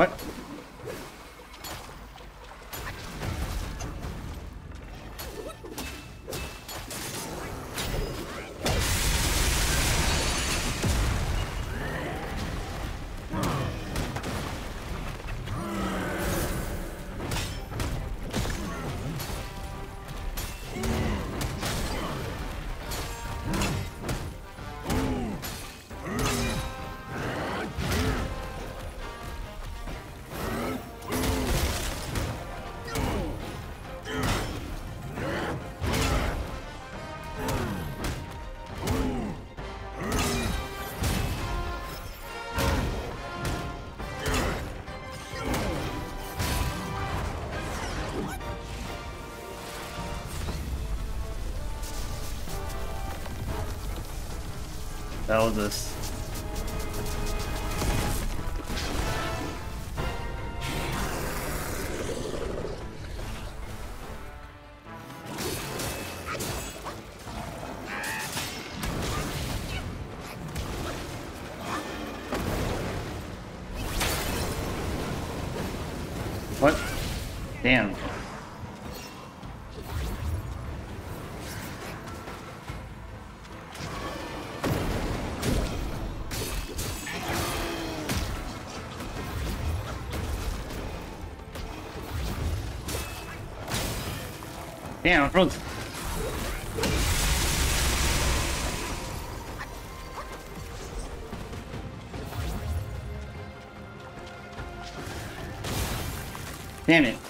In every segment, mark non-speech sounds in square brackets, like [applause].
What? Hell was this? Damn. Damn. Damn it.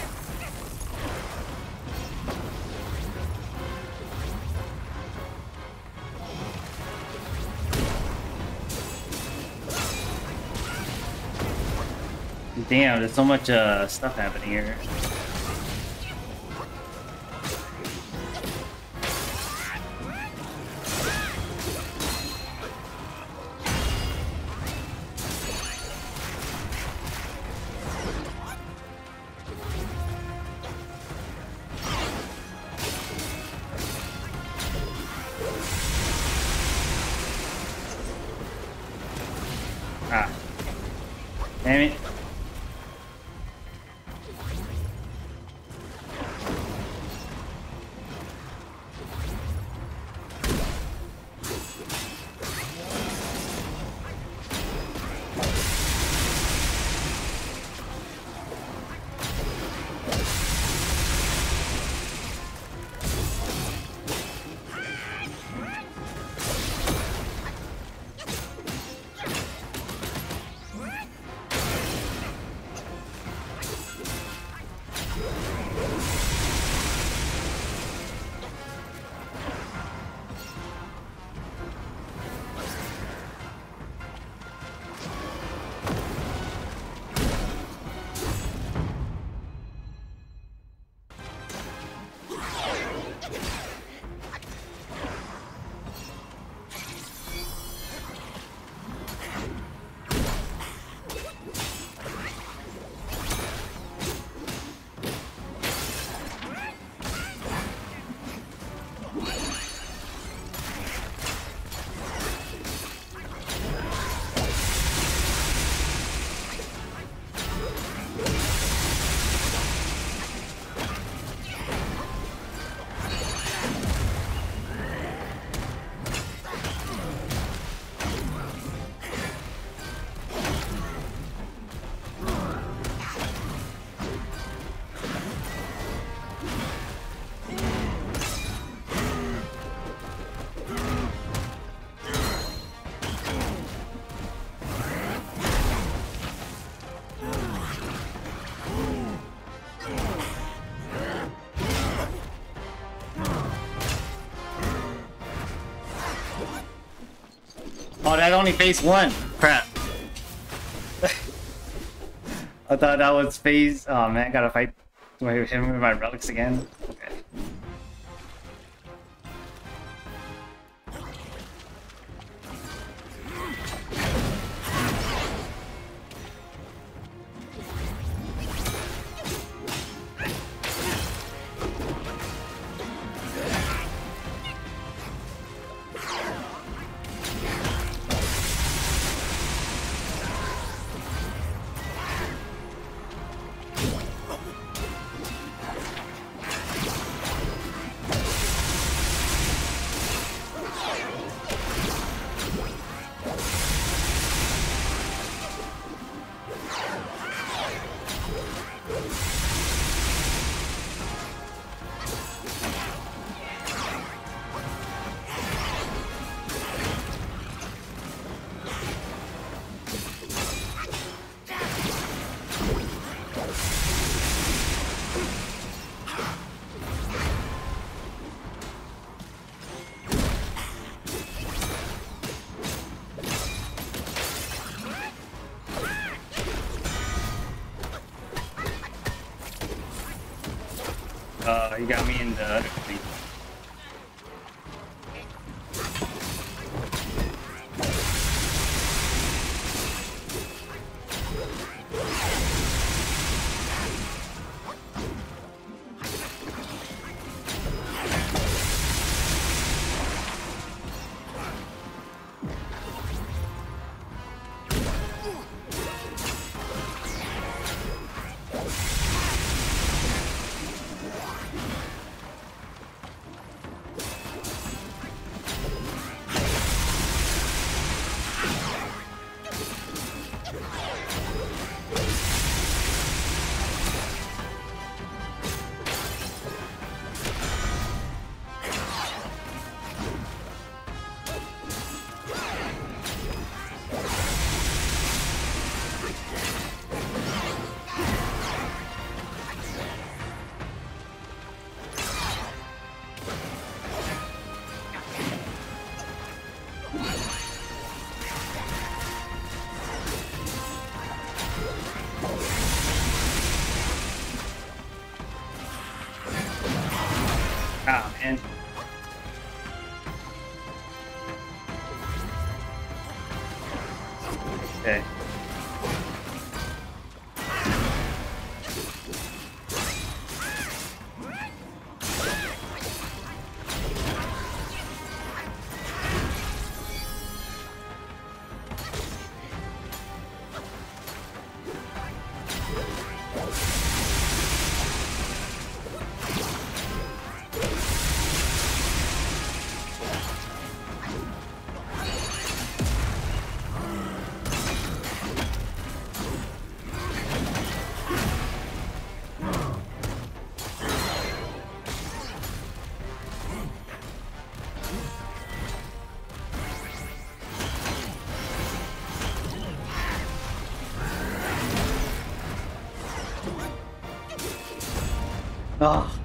Damn, there's so much uh, stuff happening here. Ah. Damn it. That only phase one. Crap. [laughs] I thought that was phase. Oh man, I gotta fight. Do I hit him with my relics again? Okay. You got me in the other thing. Ah, man. Okay. Oh.